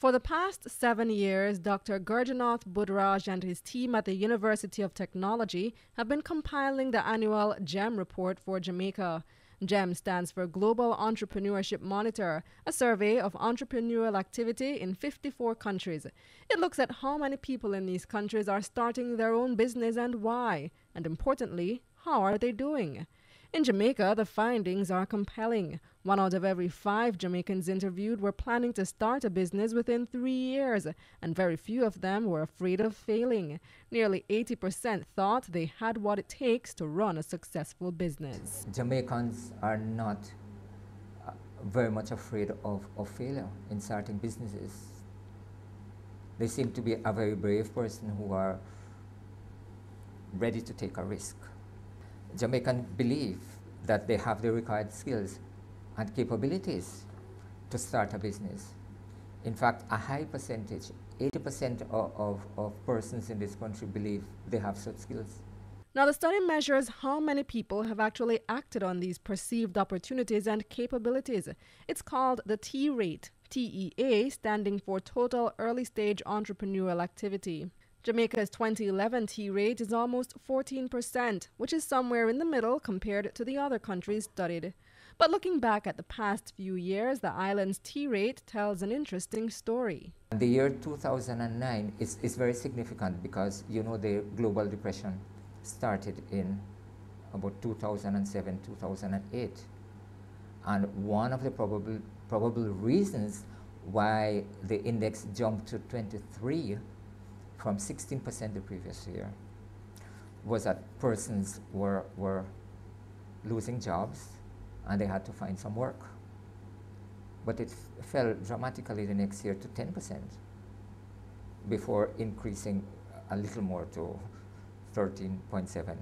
For the past seven years, Dr. Girjanauth Boodraj and his team at the University of Technology have been compiling the annual GEM report for Jamaica. GEM stands for Global Entrepreneurship Monitor, a survey of entrepreneurial activity in 54 countries. It looks at how many people in these countries are starting their own business and why, and importantly, how are they doing? In Jamaica, the findings are compelling. One out of every five Jamaicans interviewed were planning to start a business within three years, and very few of them were afraid of failing. Nearly 80% thought they had what it takes to run a successful business. Jamaicans are not uh, very much afraid of, of failure in starting businesses. They seem to be a very brave person who are ready to take a risk. Jamaicans believe that they have the required skills and capabilities to start a business. In fact, a high percentage, 80% of, of, of persons in this country believe they have such skills. Now, the study measures how many people have actually acted on these perceived opportunities and capabilities. It's called the T rate, TEA, standing for Total Early Stage Entrepreneurial Activity. Jamaica's 2011 T rate is almost 14%, which is somewhere in the middle compared to the other countries studied. But looking back at the past few years, the island's T rate tells an interesting story. The year 2009 is, is very significant because, you know, the global depression started in about 2007, 2008. And one of the probable, probable reasons why the index jumped to 23 from 16% the previous year was that persons were, were losing jobs and they had to find some work. But it fell dramatically the next year to 10% before increasing a little more to 13.7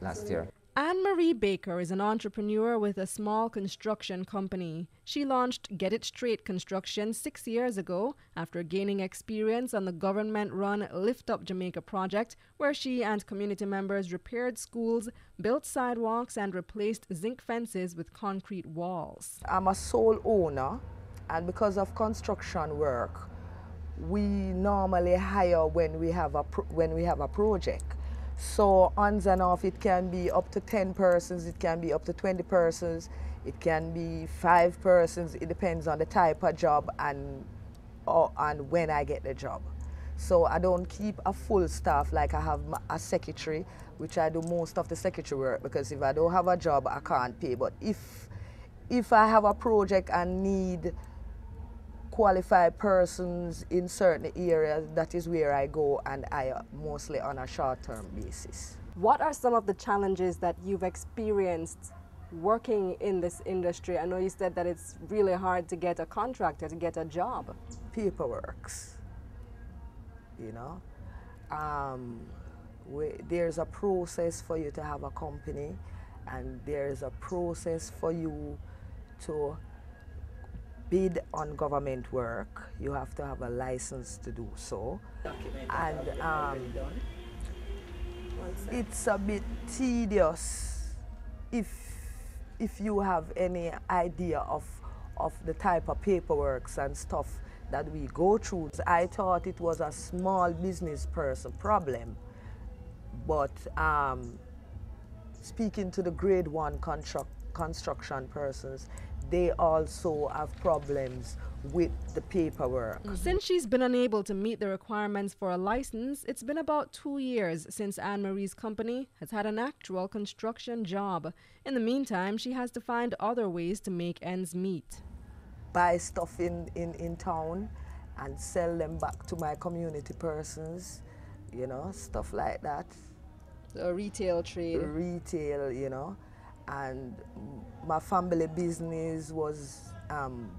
last so year. Anne Marie Baker is an entrepreneur with a small construction company. She launched Get It Straight Construction six years ago after gaining experience on the government run Lift Up Jamaica project, where she and community members repaired schools, built sidewalks, and replaced zinc fences with concrete walls. I'm a sole owner, and because of construction work, we normally hire when we have a, when we have a project. So on and off, it can be up to 10 persons, it can be up to 20 persons, it can be five persons. It depends on the type of job and, or, and when I get the job. So I don't keep a full staff like I have a secretary, which I do most of the secretary work because if I don't have a job, I can't pay. But if, if I have a project and need qualified persons in certain areas, that is where I go and I mostly on a short-term basis. What are some of the challenges that you've experienced working in this industry? I know you said that it's really hard to get a contractor, to get a job. Paperworks, you know. Um, we, there's a process for you to have a company and there's a process for you to bid on government work, you have to have a license to do so. And um, it's a bit tedious if, if you have any idea of, of the type of paperwork and stuff that we go through. I thought it was a small business person problem, but um, speaking to the grade one construct, construction persons, they also have problems with the paperwork. Mm -hmm. Since she's been unable to meet the requirements for a license, it's been about two years since Anne Marie's company has had an actual construction job. In the meantime, she has to find other ways to make ends meet. Buy stuff in, in, in town and sell them back to my community persons, you know, stuff like that. A retail trade. Retail, you know and my family business was um,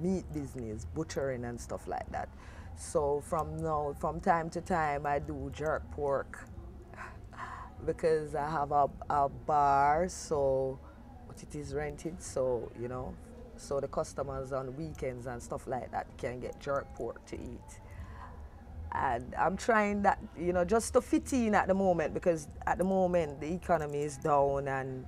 meat business, butchering and stuff like that. So from now, from time to time, I do jerk pork because I have a, a bar, so it is rented, so you know, so the customers on weekends and stuff like that can get jerk pork to eat. And I'm trying that, you know, just to fit in at the moment because at the moment the economy is down and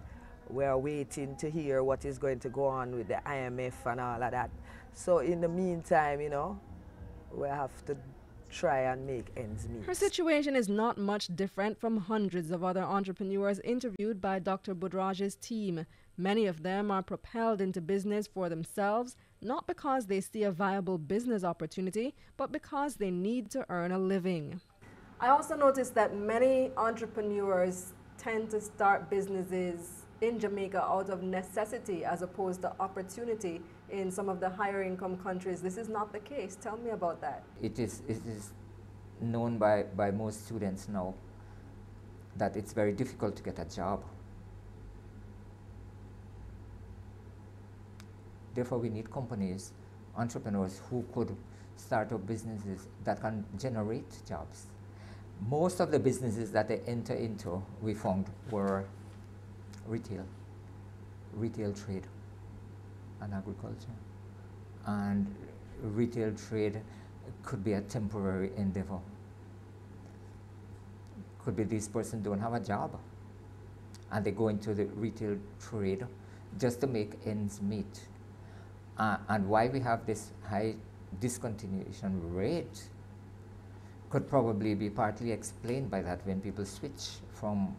we are waiting to hear what is going to go on with the IMF and all of that. So in the meantime, you know, we have to try and make ends meet. Her situation is not much different from hundreds of other entrepreneurs interviewed by Dr. Boodraj's team. Many of them are propelled into business for themselves, not because they see a viable business opportunity, but because they need to earn a living. I also noticed that many entrepreneurs tend to start businesses in Jamaica out of necessity as opposed to opportunity in some of the higher income countries. This is not the case. Tell me about that. It is, it is known by, by most students now that it's very difficult to get a job. Therefore, we need companies, entrepreneurs who could start up businesses that can generate jobs. Most of the businesses that they enter into, we found, were retail, retail trade and agriculture. And retail trade could be a temporary endeavor. Could be this person don't have a job and they go into the retail trade just to make ends meet. Uh, and why we have this high discontinuation rate could probably be partly explained by that when people switch from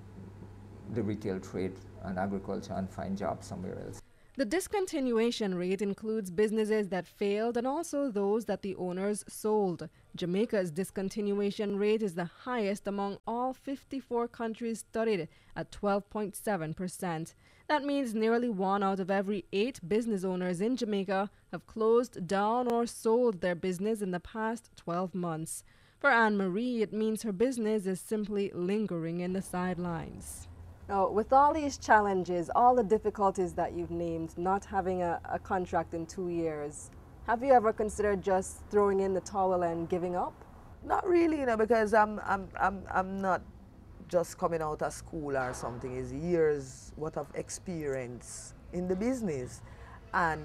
the retail trade and agriculture and find jobs somewhere else. The discontinuation rate includes businesses that failed and also those that the owners sold. Jamaica's discontinuation rate is the highest among all 54 countries studied at 12.7%. That means nearly one out of every eight business owners in Jamaica have closed down or sold their business in the past 12 months. For Anne Marie, it means her business is simply lingering in the sidelines. Now, with all these challenges, all the difficulties that you've named, not having a, a, contract in two years, have you ever considered just throwing in the towel and giving up? Not really, you know, because I'm, I'm, I'm, I'm not just coming out of school or something. It's years worth of experience in the business. And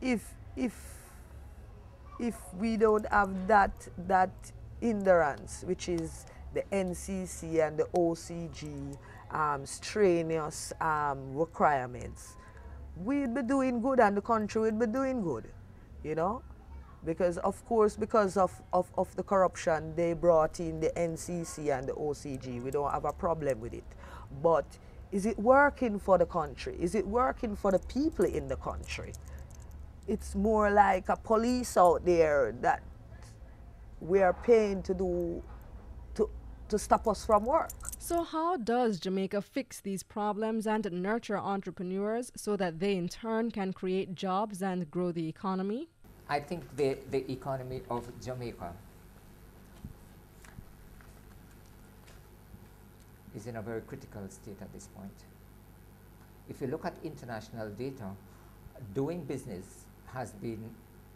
if, if, if we don't have that, that hindrance, which is the NCC and the OCG, um, strenuous um, requirements, we'd be doing good and the country would be doing good, you know? Because of course, because of, of, of the corruption, they brought in the NCC and the OCG. We don't have a problem with it. But is it working for the country? Is it working for the people in the country? It's more like a police out there that we are paying to do to, to stop us from work. So, how does Jamaica fix these problems and nurture entrepreneurs so that they in turn can create jobs and grow the economy? I think the, the economy of Jamaica is in a very critical state at this point. If you look at international data, doing business has been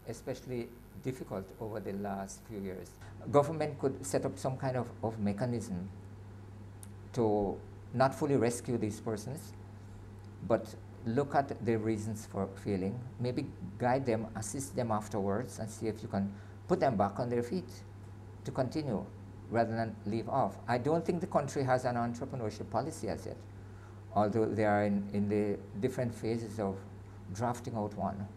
especially difficult over the last few years. Government could set up some kind of, of mechanism to not fully rescue these persons, but look at the reasons for failing, maybe guide them, assist them afterwards, and see if you can put them back on their feet to continue rather than leave off. I don't think the country has an entrepreneurship policy as yet, although they are in, in the different phases of drafting out one.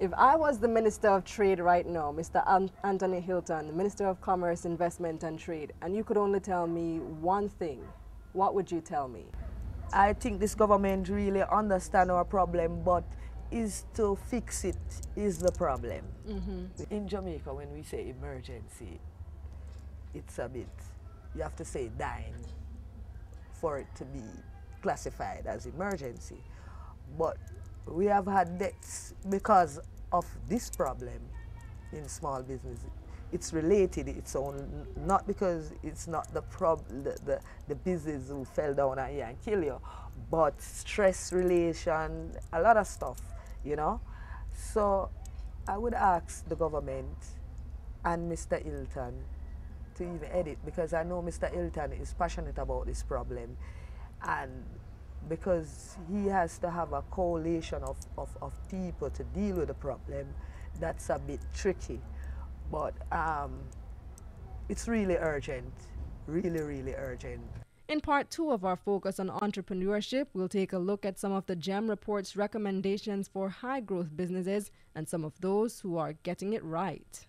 If I was the Minister of Trade right now, Mr. An Anthony Hylton, the Minister of Commerce, Investment and Trade, and you could only tell me one thing, what would you tell me? I think this government really understand our problem, but is to fix it is the problem. Mm -hmm. In Jamaica, when we say emergency, it's a bit, you have to say dying for it to be classified as emergency. But we have had deaths because of this problem in small business. It's related, it's on, not because it's not the, prob the, the, the business who fell down here and kill you, but stress relation, a lot of stuff, you know. So I would ask the government and Mr. Hylton to even edit because I know Mr. Hylton is passionate about this problem and because he has to have a coalition of, of, of people to deal with the problem, that's a bit tricky. But um, it's really urgent, really, really urgent. In part two of our focus on entrepreneurship, we'll take a look at some of the GEM report's recommendations for high growth businesses and some of those who are getting it right.